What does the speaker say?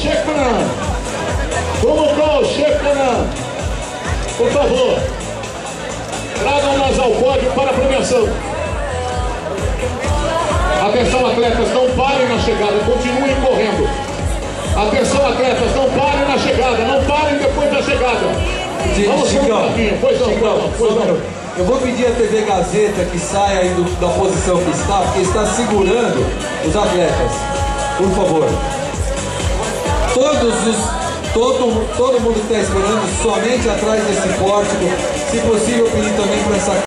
Chefe como Vamos cá, o Por favor, tragam-nas ao pódio para a premiação. Atenção, atletas, não parem na chegada, continuem correndo. Atenção, atletas, não parem na chegada, não parem depois da chegada. Vamos Chicão, um pois não, Chicão, pois não. Eu vou pedir à TV Gazeta que saia aí do, da posição que está, porque está segurando os atletas. Por favor. Todos os, todo, todo mundo está esperando somente atrás desse pórtico. Se possível, pedir também